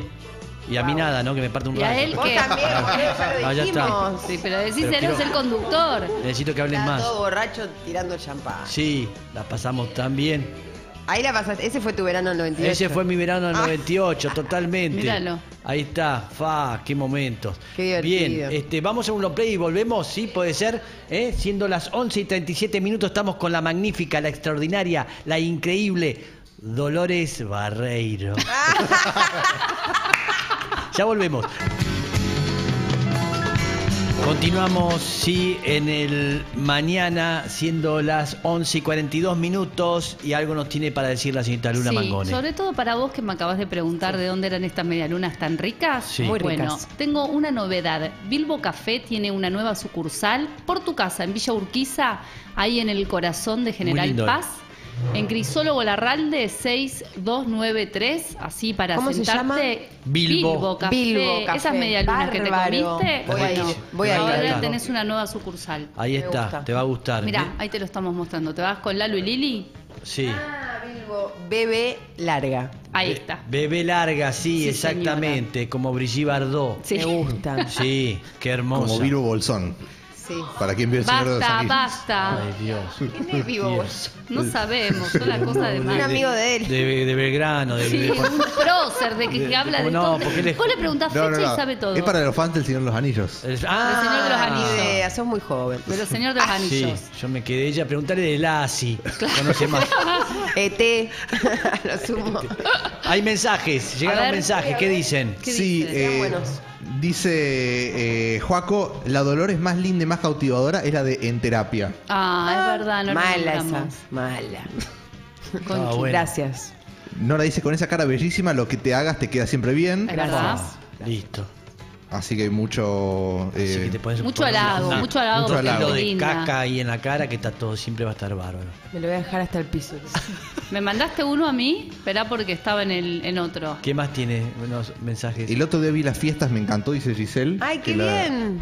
Y a mí nada, ¿no? Que me parte un ¿Y a rayo. él Vos qué? también, boludo, ya Ah, está. Sí, pero Pero decíselo, quiero- es el conductor. Necesito que hables más. todo borracho tirando champán. Sí, la pasamos tan bien. Ahí la pasaste. Ese fue tu verano en 98. Ese fue mi verano del Ah. 98, totalmente. Míralo. Ahí está, fa, qué momentos. Qué divertido. Bien, este, vamos a un long play y volvemos, sí, puede ser. ¿eh? Siendo las 11 y 37 minutos, estamos con la magnífica, la extraordinaria, la increíble Dolores Barreiro. ya volvemos. Continuamos, sí, en el mañana, siendo las 11 y 42 minutos, y algo nos tiene para decir la señorita Luna sí, Mangone. sobre todo para vos que me acabas de preguntar de dónde eran estas medialunas tan ricas. Sí. Muy bueno, ricas. tengo una novedad. Bilbo Café tiene una nueva sucursal por tu casa, en Villa Urquiza, ahí en el corazón de General eh. Paz. En Crisólogo Larralde 6293, así para ¿Cómo se sentarte. llama? Bilbo. Café. Bilbo Café. Esas medialunas que te comiste. Voy a ir, bueno, voy a ir. ahora tenés una nueva sucursal. Ahí Me está, gusta. te va a gustar. Mirá, ahí te lo estamos mostrando. ¿Te vas con Lalo y Lili? Sí. Ah, Bilbo. Bebé larga. Ahí Be- está. Bebé larga, sí, Sí, exactamente, como Brigitte Bardot. Sí. Me gusta. Sí, qué hermosa. Como Viro Bolsón. Sí. Para quien vio el Señor de los Basta, Anillos. basta. Ay, Dios. ¿Quién es Vivo vos? No sabemos, son las cosas de Un amigo de él. De, de Belgrano, de, Sí, de- un prócer de que, que de- habla de no, todo. porque él es- Vos le preguntás fecha No, no, no. y sabe todo. Es para los fans del Señor de los Anillos. el- El Señor de los Ni Anillos. idea, sos muy joven. De los Señor de los Sí, Anillos. yo me quedé ella preguntarle de Lassi. Conoce más. ET, lo sumo. Hay mensajes, llegaron A ver. mensajes, ¿qué dicen? ¿Qué sí? Sean eh, buenos. Dice eh, Joaco, la Dolores más linda y más cautivadora es la de En Terapia. Ah, es verdad, no Mala esa. nombramos. Mala. Conchu. Ah, bueno. Gracias. Nora dice, con esa cara bellísima, lo que te hagas te queda siempre bien. Ah, listo. Así que mucho... Así eh, que te pones- Mucho halago, una- mucho halago mucho halago. De linda. caca ahí en la cara que está todo, siempre va a estar bárbaro. Me lo voy a dejar hasta el piso. Me mandaste uno a mí, esperá porque estaba en el en otro. ¿Qué más tiene unos mensajes? El otro día vi las fiestas, me encantó, dice Giselle. Ay, qué la- bien.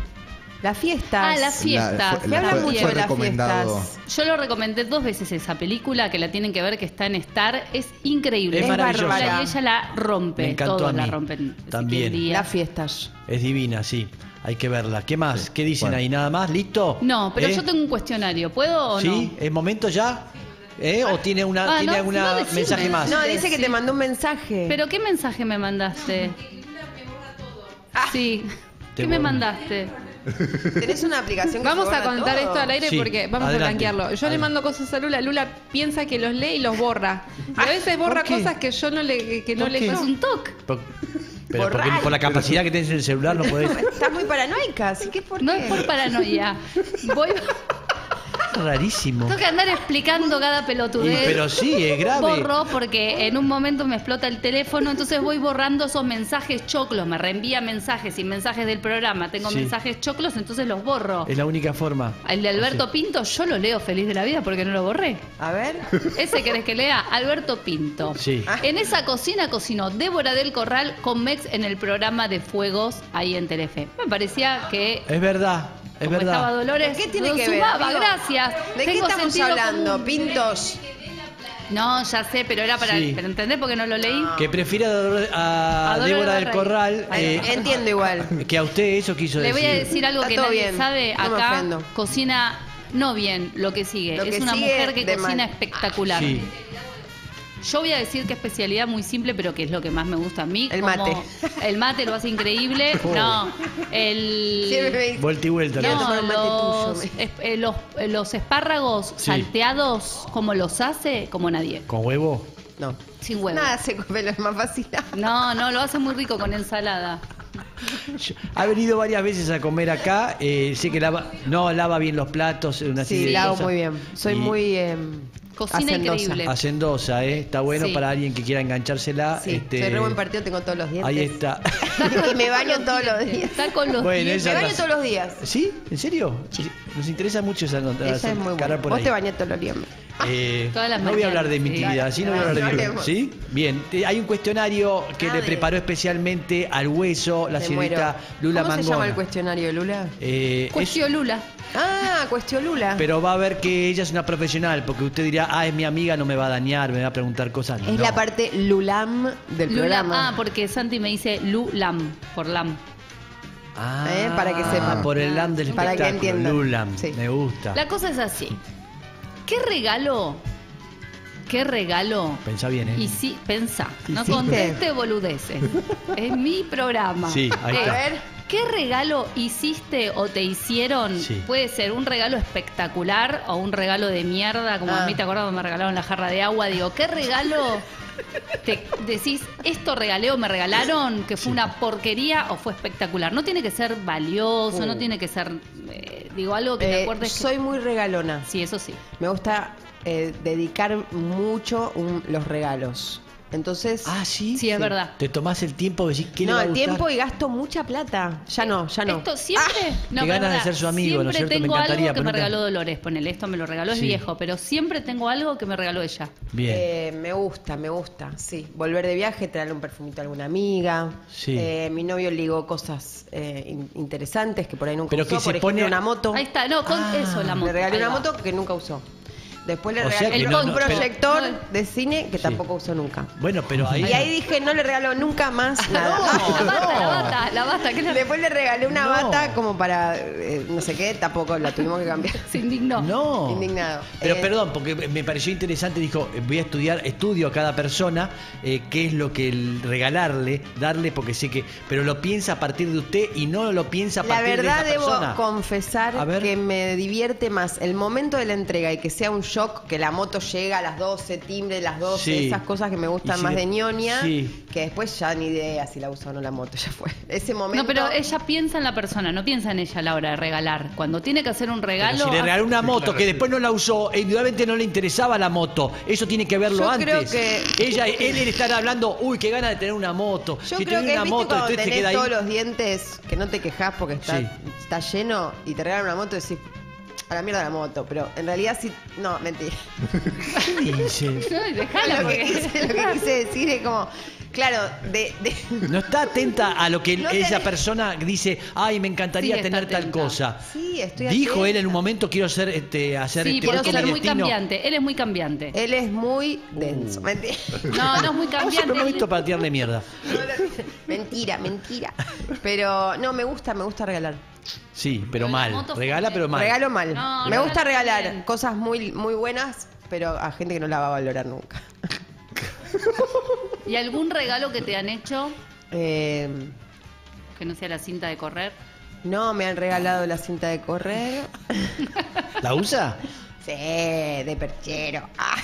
Las fiestas. Ah, las fiestas. Me hablan fue- mucho fue de las fiestas. Yo lo recomendé dos veces esa película, que la tienen que ver, que está en Star. Es increíble. Es maravillosa. bárbara. Y ella la rompe. Me encantó Todos a mí. la rompen. También. Las fiestas. Es divina, sí. Hay que verla. ¿Qué más? ¿Qué dicen Bueno. ahí? ¿Nada más? ¿Listo? No, pero ¿Eh? yo tengo un cuestionario. ¿Puedo o ¿Sí? no? ¿Es momento ya? ¿Eh? ¿O tiene una Ah, tiene no, no, mensaje más? No, dice que te mandó un mensaje. ¿Pero qué mensaje me mandaste? Sí. Te ¿Qué me borra. mandaste? ¿Tenés una aplicación que Vamos a contar todo? esto al aire Sí, porque vamos adelante. a blanquearlo. Yo le Adelante. mando cosas a Lula, Lula piensa que los lee y los borra. Y a veces borra ¿por qué? cosas que yo no le que no ¿Por le qué? Es un toque. Por- Pero porque Borrar. por la capacidad que tenés en el celular no podés. Estás muy paranoica, así que por No es por paranoia. Voy, Rarísimo. tengo que andar explicando cada Y- pelotudez. pero sí, es grave. Borro porque en un momento me explota el teléfono, entonces voy borrando esos mensajes choclos. Me reenvía mensajes y mensajes del programa. Tengo Sí. mensajes choclos, entonces los borro. Es la única forma. El de Alberto Pinto, yo lo leo feliz de la vida porque no lo borré. A ver. Ese querés que lea, Alberto Pinto. Sí. En esa cocina cocinó Débora del Corral con Mex en el programa de Fuegos ahí en Telefe. Me parecía que Es verdad, es como estaba verdad. Dolores, ¿Qué tiene que ver, sumaba, amigo? gracias. ¿De qué Tengo estamos sentido hablando? común. Pintos. No, ya sé, pero era para. Sí. ¿Pero entendés por qué no lo leí? Que prefiere a, a A Dolores Débora del. Corral eh, Entiendo igual. que a usted eso quiso Le decir. voy a decir algo Está que todo nadie bien, sabe. no me Acá ofendo. cocina no bien lo que sigue. Lo es que una sigue mujer que de cocina mal. espectacular. Sí. Yo voy a decir que especialidad muy simple, pero que es lo que más me gusta a mí. El como- mate. El mate lo hace increíble. Oh. No, el... Vuelta y vuelta. ¿no? No, los, es- eh, los, eh, los espárragos Sí. salteados, como los hace, como nadie. ¿Con huevo? No. Sin huevo. Nada se come, lo es más fácil. No, no, lo hace muy rico con ensalada. Yo- Ha venido varias veces a comer acá. eh, sé que lava, no lava bien los platos. Una Sí, de la hago cosas. muy bien. Soy Y muy. eh, Cocina hacendosa. increíble. Hacendosa, ¿eh? Está bueno Sí. para alguien que quiera enganchársela. Sí, este, soy re buen partido, tengo todos los dientes. Ahí está. y me baño todos los días. Está con los Bueno, dientes. esa Me es baño la- todos los días. ¿Sí? ¿En serio? Nos interesa mucho esa nota. Ella es muy buena. por Vos ahí. te bañas todos los días. Eh, Todas las no voy a hablar de mi sí. intimidad, ¿sí? No voy a hablar de mi. ¿Sí? Bien, hay un cuestionario que le preparó especialmente al hueso la señorita muero. Lula ¿Cómo Mangona. se llama el cuestionario, Lula? Eh, es- Cuestión Lula. Ah, cuestión Lula. pero va a ver que ella es una profesional, porque usted dirá, ah, es mi amiga, no me va a dañar, me va a preguntar cosas. es No. la parte Lulam del Lula, programa. ah, porque Santi me dice Lulam, por Lam. Ah, Eh, para que sepan. Por el LAM del Para que espectáculo, entiendan. Lulam, Sí. me gusta. La cosa es así. ¿Qué regalo? ¿Qué regalo? Pensá bien, ¿eh? Y sí, pensá, no ¿Hiciste? conteste boludeces. es mi programa. Sí, ahí está. A ver. ¿Qué regalo hiciste o te hicieron? Sí. Puede ser un regalo espectacular o un regalo de mierda, como a Ah. mí te acuerdas cuando me regalaron la jarra de agua. Digo, ¿qué regalo te decís, esto regalé o me regalaron, que fue una porquería o fue espectacular? No tiene que ser valioso, Uh. no tiene que ser, eh, digo, algo que te Eh, acuerdes. que- soy muy regalona. Sí, eso sí. Me gusta eh, dedicar mucho un- los regalos. Entonces. Ah, sí. Sí, es verdad. Te tomás el tiempo de decir qué le no, va a el gustar? tiempo y gasto mucha plata. Ya no, ya no. Esto siempre. no, Qué pero ganas de pará, ser su amigo, ¿no es Siempre cierto? Me tengo encantaría, algo que pero me nunca- regaló Dolores. Ponele, esto me lo regaló, es Sí. viejo, pero siempre tengo algo que me regaló ella. Bien. Eh, me gusta, me gusta, sí. Volver de viaje, traerle un perfumito a alguna amiga. Sí. Eh, mi novio ligó cosas eh, in- interesantes que por ahí nunca Pero usó. que por se ejemplo, pone- una moto. Ahí está, no, con Ah, eso la moto. Le regalé una moto que nunca usó. Después le O sea regalé un no- no, pero- proyector de cine que Sí. tampoco usó nunca. Bueno, pero ahí. Y ahí dije, no le regalo nunca más nada. La bata, la bata, la bata, que Después le regalé una No. bata como para eh, no sé qué, tampoco la tuvimos que cambiar. se indignó. No. Indignado. Pero Eh, perdón, porque me pareció interesante, dijo, eh, voy a estudiar, estudio a cada persona eh, qué es lo que el- regalarle, darle, porque sé que, pero lo piensa a partir de usted y no lo piensa a La partir verdad de esa debo persona. confesar A ver. que me divierte más el momento de la entrega y que sea un shock, que la moto llega a las 12, timbre las 12, Sí. esas cosas que me gustan si más le- de ñoña, Sí. que después ya ni idea si la usa o no la moto, ya fue. Ese momento... No, pero ella piensa en la persona, no piensa en ella a la hora de regalar. Cuando tiene que hacer un Pero regalo. si le regaló una moto que después no la usó, e indudablemente no le interesaba la moto. Eso tiene que verlo Yo antes. creo que- Ella, él le estar hablando, uy, qué gana de tener una moto. Yo si creo que una ¿viste moto, cuando entonces te tenés queda ahí. todos los dientes que no te quejas porque está, Sí. está lleno y te regalan una moto y decís, a la mierda la moto, pero en realidad sí, no, mentira. ¿Qué dice? Ay, dejala lo, que porque- quise, lo que quise decir es como, claro, de, de- No está atenta a lo que No esa tenés- persona dice, ay, me encantaría Sí, tener tal atenta. cosa. Sí, estoy Dijo atenta. él en un momento, quiero ser, este, hacer Sí, este porque voy él con es mi muy destino". cambiante. Él es muy cambiante. Él es muy denso. Uh. Mentira. No, no es muy No, cambiante. he visto para tirarle mierda. mentira, mentira. Pero no, me gusta, me gusta regalar. Sí, pero mal. Regala, pero mal. Regalo mal. No, me gusta regalar bien. cosas muy, muy buenas, pero a gente que no la va a valorar nunca. ¿Y algún regalo que te han hecho Eh, que no sea la cinta de correr? no me han regalado la cinta de correr. ¿La usa? Sí, de perchero. Ah.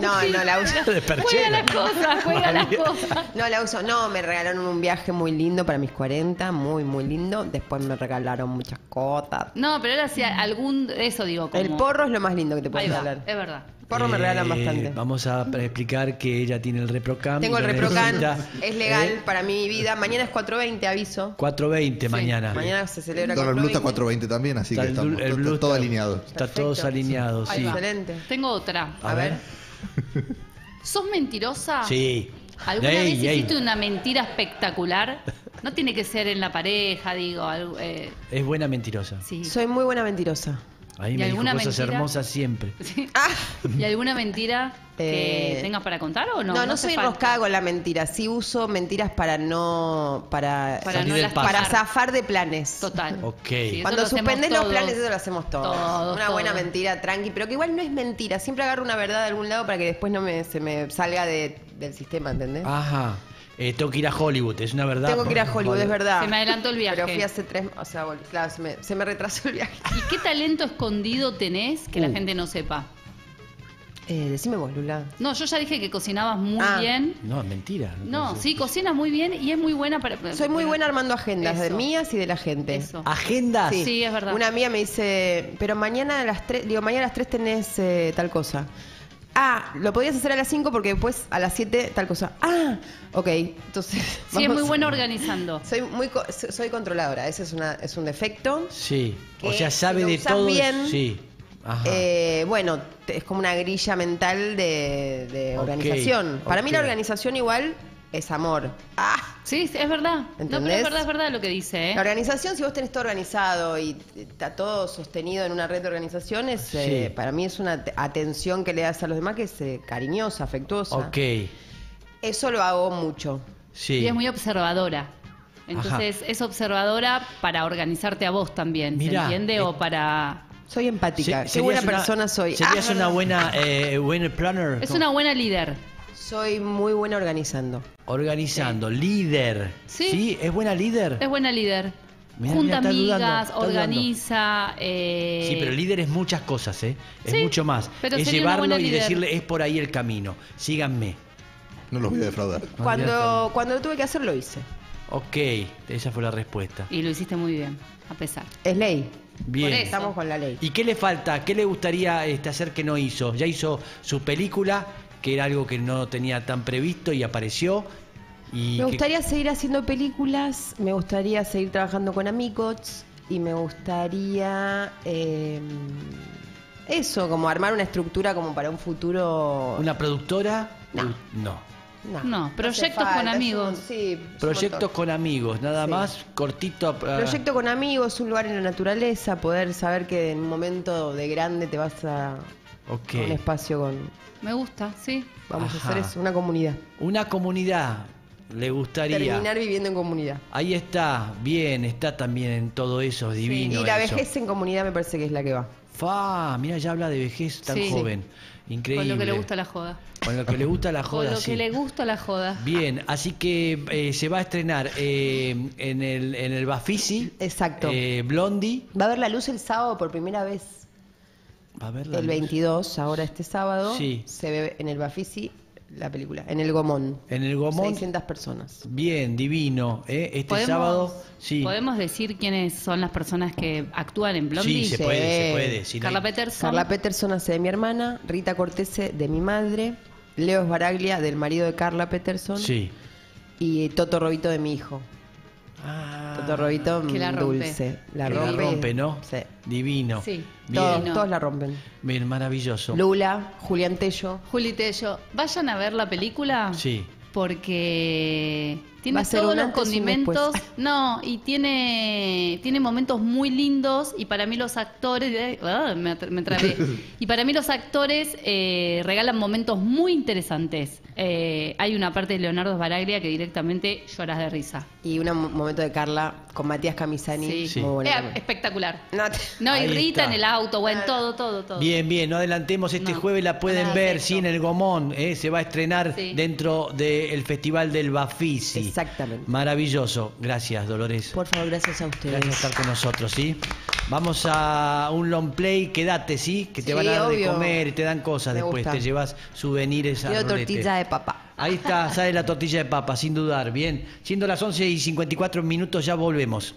No, no la uso. De Juega perchero. las cosas, juega las cosas. No la uso. No, me regalaron un viaje muy lindo para mis 40, muy, muy lindo. Después me regalaron muchas cotas. No, pero ahora sí, algún. Eso digo. Como, El porro es lo más lindo que te Ahí puedes va, regalar. es verdad. Porro me regalan Eh, bastante. Vamos a explicar que ella tiene el ReproCam. Tengo el necesita. es legal Eh, para mi vida. Mañana es 4.20, aviso. 4.20 mañana. Mañana se celebra Dólar Blue está 4.20. 420 también, así Está que el estamos blue- el to- blue todo está- alineado. Está Perfecto. todos alineados, sí. Excelente. Tengo otra. A, A ver. ¿Sos mentirosa? Sí. ¿Alguna Ey, vez ey. hiciste una mentira espectacular? No tiene que ser en la pareja, digo. algo, eh, Es buena mentirosa. sí. Soy muy buena mentirosa. A mí ¿Y me dijo alguna cosas mentira? hermosas siempre. Sí. Ah, ¿Y alguna mentira que Eh, tengas para contar o no? no, no, soy falta. enroscada con la mentira. Sí uso mentiras para no. Para, Para Salir no para zafar de planes. Total. Ok. Sí, Cuando lo suspendés los planes, eso lo hacemos todos. Todos, Una buena todos. mentira tranqui, pero que igual no es mentira. Siempre agarro una verdad de algún lado para que después no me, se me salga de- del sistema, ¿entendés? Ajá. Eh, tengo que ir a Hollywood, es una verdad. Tengo que ir a Hollywood, es verdad. Se me adelantó el viaje. Pero fui hace tres, o sea, claro, se me, se me retrasó el viaje. ¿Y qué talento escondido tenés que la Uh. gente no sepa? Eh, decime vos, Lula. No, yo ya dije que cocinabas muy Ah. bien. No, es mentira. No, sí, cocinas muy bien y es muy buena para. Soy muy para- buena armando agendas de mías y de la gente. Eso. ¿Agendas? Sí. Sí, es verdad. Una amiga me dice, pero mañana a las 3, digo, mañana a las 3 tenés eh, tal cosa. Ah, lo podías hacer a las 5 porque después a las 7 tal cosa. Ah, ok. Entonces. Sí, es muy buena organizando. Soy muy co- soy controladora, ese es una es un defecto. Sí. O sea, sabe si lo de todo. bien, Sí. Ajá. Eh, bueno, te- es como una grilla mental de, de Ok, organización. Para mí la ok. organización igual es amor. Ah, Sí, sí, es verdad. No, pero es verdad, es verdad lo que dice, La ¿eh? organización, si vos tenés todo organizado y está todo sostenido en una red de organizaciones, Sí. eh, para mí es una te- atención que le das a los demás que es eh, cariñosa, afectuosa. ok. Eso lo hago mucho. Sí. Y es muy observadora. Entonces, es observadora para organizarte a vos también, Mirá, ¿se entiende? eh, o para... Soy empática. Se- Qué buena una- persona soy. Serías Ah, una buena eh, buena planner. Es una buena líder. Soy muy buena organizando. Organizando, líder. Sí. ¿Es buena líder? Es buena líder. Mirá, Junta mirá, amigas, dudando. organiza... eh, Sí, pero líder es muchas cosas, ¿eh? Es Sí, mucho más. pero es llevarlo y líder. decirle, es por ahí el camino. Síganme. No los voy a defraudar. Cuando, cuando lo tuve que hacer, lo hice. Ok, esa fue la respuesta. Y lo hiciste muy bien, a pesar. Es ley. Bien. eso. Estamos con la ley. ¿Y qué le falta? ¿Qué le gustaría este, hacer que no hizo? Ya hizo su película, que era algo que no tenía tan previsto y apareció. Y Me que- gustaría seguir haciendo películas, me gustaría seguir trabajando con amigos y me gustaría eh, eso, como armar una estructura como para un futuro. ¿Una productora? No. No. No, proyectos falta, con un- amigos. sí, Proyectos con amigos, nada Sí. más, cortito. a- Proyecto con amigos, un lugar en la naturaleza, poder saber que en un momento de grande te vas a, Ok. a un espacio con. Me gusta, sí. Vamos Ajá. a hacer eso, una comunidad. Una comunidad, le gustaría. Terminar viviendo en comunidad. Ahí está, bien, está también en todo eso, divino. y la eso. vejez en comunidad me parece que es la que va. Fa, mira, ya habla de vejez tan Sí. joven. Increíble. Con lo que le gusta la joda. Con lo que le gusta la Con joda, lo sí. que le gusta la joda. Bien, así que eh, se va a estrenar eh, en el en el Bafisi. Exacto. eh, Blondie. Va a ver la luz el sábado por primera vez. Va a ver la El luz. 22, ahora este sábado, Sí. se ve en el Bafisi la película, en el Gomón. En el Gomón. 600 personas. Bien, divino. ¿eh? Este ¿Podemos, sábado, sí. ¿Podemos decir quiénes son las personas que actúan en Blondie? Sí, se Sí. puede, se puede. si no Carla hay- Peterson. Carla Peterson hace de mi hermana, Rita Cortese de mi madre, Leo Esbaraglia del marido de Carla Peterson Sí. y Toto Robito de mi hijo. Ah, Toto Robito que la mm, rompe. dulce. La que la rompe. rompe, ¿no? Sí. Divino. Sí. Bien, Todos, no. todos la rompen. bien, maravilloso. Lula, Julián Tello. Juli Tello, vayan a ver la película. Sí. Porque tiene todos los condimentos. No, y tiene, tiene momentos muy lindos. Y para mí los actores. eh, ah, me, me trabé. y para mí los actores eh, regalan momentos muy interesantes. Eh, hay una parte de Leonardo Sbaraglia que directamente lloras de risa. Y un momento de Carla con Matías Camisani. Sí. Sí. Muy bueno Eh, también. espectacular. No, te- No, y Ahí Rita está. en el auto, bueno, todo, todo, todo. Bien, bien, no adelantemos, este No. jueves la pueden ver, perfecto. sí, en el Gomón, ¿eh? se va a estrenar Sí. dentro del Festival del Bafisi. Exactamente. Maravilloso, gracias Dolores. Por favor, gracias a ustedes. Gracias por estar con nosotros, ¿sí? Vamos a un long play, quédate, ¿sí? Que te Sí, van a dar de comer y te dan cosas Me después, gusta. te llevas souvenirs a Quiero tortilla de papa. Ahí está, sale la tortilla de papa, sin dudar. Bien, siendo las 11 y 54 minutos, ya volvemos.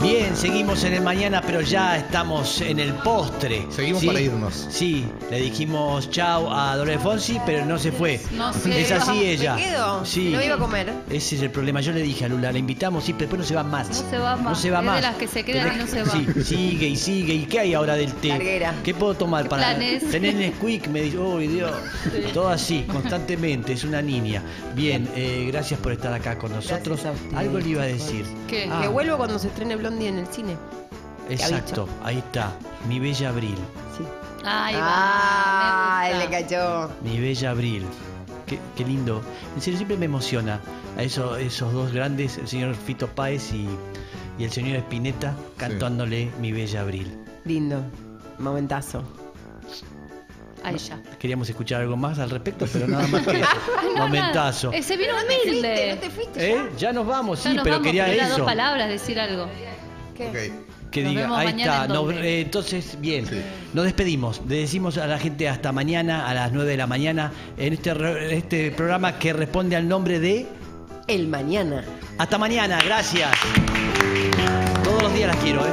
Bien, seguimos en el mañana, pero ya estamos en el postre. Seguimos ¿sí? para irnos. Sí, le dijimos chao a Dolores Fonsi, pero no se fue. No se es así ¿Me ella. quedo? Sí. No iba a comer. Ese es el problema. Yo le dije a Lula, la invitamos, sí, pero después no se va más. No se va más. No se va Es de más. las que se quedan y no se va. Sí, sigue y sigue. ¿Y qué hay ahora del té? Larguera. ¿Qué puedo tomar ¿Qué para planes? tener Nesquik? Me dice, oh Dios. Todo así, constantemente. Es una niña. Bien, eh, gracias por estar acá con nosotros. Gracias a ustedes, Algo le iba a decir. ¿Qué? Ah. Que vuelvo cuando se estrene Blondie en el cine. Exacto, ahí está. Mi bella Abril. Sí. Ahí va. Ah, me le cayó. Mi bella Abril. Qué, qué lindo. En serio, siempre me emociona a eso- esos dos grandes, el señor Fito Páez y, y el señor Espineta, cantándole Mi bella Abril. Lindo. Momentazo. Ahí ya. Queríamos escuchar algo más al respecto, pero nada más que eso. No, Momentazo. Ese vino No te humilde. fuiste, no te fuiste. ¿Eh? Ya nos vamos, Ya sí, nos pero vamos, quería eso. dos palabras, decir algo. Que Nos diga, vemos ahí está. en eh, entonces, bien, nos despedimos. Le decimos a la gente hasta mañana, a las 9 de la mañana, en este, re- este programa que responde al nombre de El mañana. Hasta mañana, gracias. Todos los días las quiero, ¿eh?